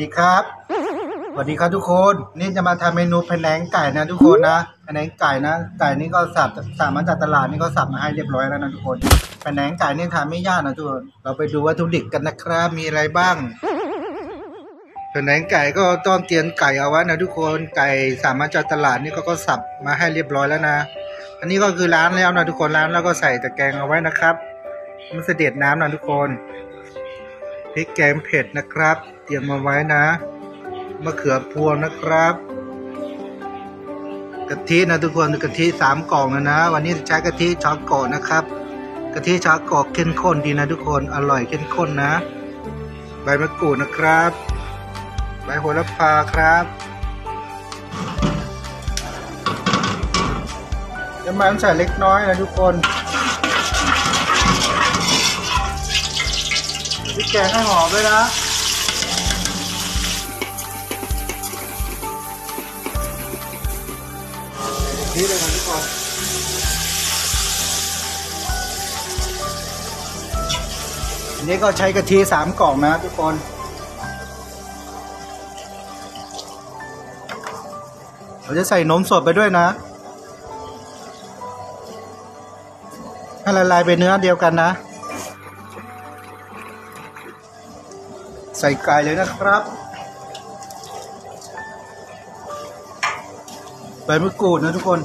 ดีครับ สวัสดีครับทุกคน นี่จะมาทำเมนูพะแนงไก่นะทุกคนนะพะแนงไก่นะ ไก่นี่ก็สับสับมารถจากตลาดนี่ก็สับมาให้เรียบร้อยแล้วนะทุกคนพะแนงไก่นี่ทำไม่ยากนะทุกคน เราไปดูวัตถุดิบกันนะครับ มีอะไรบ้างพะแนงไก่ก็ต้องเตรียมไก่เอาไว้นะทุกคน ไก่สับมารถจากตลาดนี่ก็ก็สับมาให้เรียบร้อยแล้วนะ อันนี้ก็คือล้างแล้วนะทุกคนล้างแล้วก็ใส่ตะแกรงเอาไว้นะครับมันเสด็จน้ำนะทุกคน พริกแกงเผ็ดนะครับ เตรียมมาไว้นะมะเขือพวงนะครับกะทินะทุกคนกะทิสามกล่องนะนะ วันนี้จะใช้กะทิช็อกโกะนะครับกะทิช็อกโกะเข้มข้นดีนะทุกคนอร่อยเข้มข้นนะ ใบมะกรูดนะครับ ใบโหระพาครับน้ำมันใส่เล็กน้อยนะทุกคน ริกแกงให้หอมด้วยนะนี่เลยนะทุกคนอันนี้ก็ใช้กะทิสามกล่องนะทุกคนเราจะใส่นมสดไปด้วยนะให้ละลายเป็นเนื้อเดียวกันนะ ใส่ไก่เลยนะครับ ใบมะกรูดนะทุกคน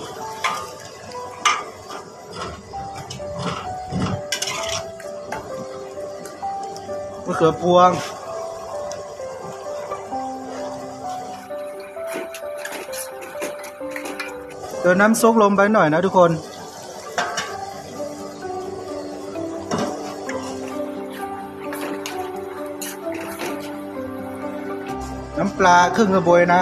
มะเขือพวงเติมน้ำซุปลงไปหน่อยนะทุกคน ปลาครึ่งกระบวยนะ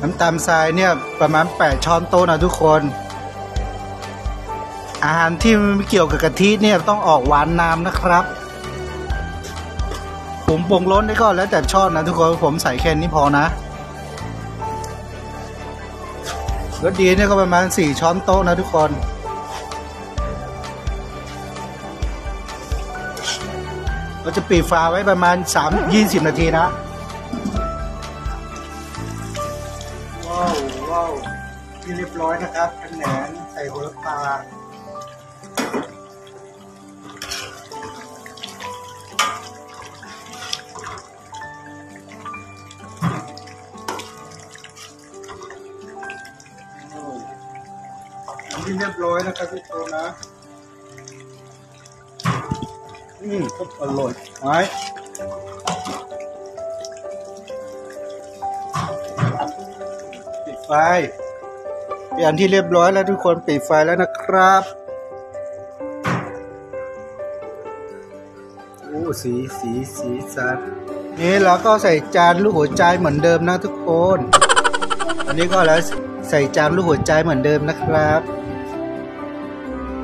น้ำตาลทรายเนี่ยประมาณ 8 ช้อนโต๊ะนะทุกคน อาหารที่ไม่เกี่ยวกับกะทิเนี่ยต้องออกหวานนามนะครับ ผมปรุงรสได้ก็แล้วแต่ชอบนะทุกคนผมใส่แค่นี้พอนะรสดีเนี่ยก็ประมาณ 4 ช้อนโต๊ะนะทุกคน เราจะปิดฝาไว้ประมาณ 3 20 นาทีนะ ว้าวว้าวที่เรียบร้อยนะครับแผนใส่โหระพาโอ้อันที่เรียบร้อยนะครับทุกคนนะ อืมก็อร่อยไหมปิดไฟเป็นอันที่เรียบร้อยแล้วทุกคนปิดไฟแล้วนะครับโอ้สีสีสีสันนี่เราก็ใส่จานลูกหัวใจเหมือนเดิมนะทุกคน อันนี้ก็แล้วใส่จานลูกหัวใจเหมือนเดิมนะครับ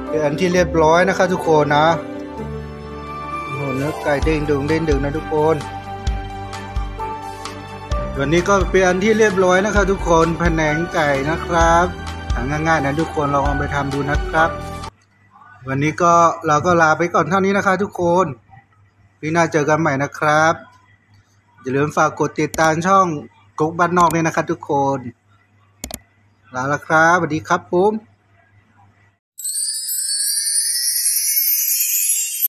เป็นอันที่เรียบร้อยนะครับทุกคนนะ เนื้อไก่เด้งดึงเด้งดึงนะทุกคนวันนี้ก็เป็นอันที่เรียบร้อยนะครับ ทุกคนแผนงไก่นะครับหาง่ายๆนะทุกคนลองเอาไปทำดูนะครับ วันนี้ก็เราก็ลาไปก่อนเท่านี้นะคะ ทุกคนพี่น้าเจอกันใหม่นะครับอย่าลืมฝากกดติดตามช่องกุ๊กบ้านนอกด้วยนะครับทุกคนลาล้วครับสวัสดีครับผม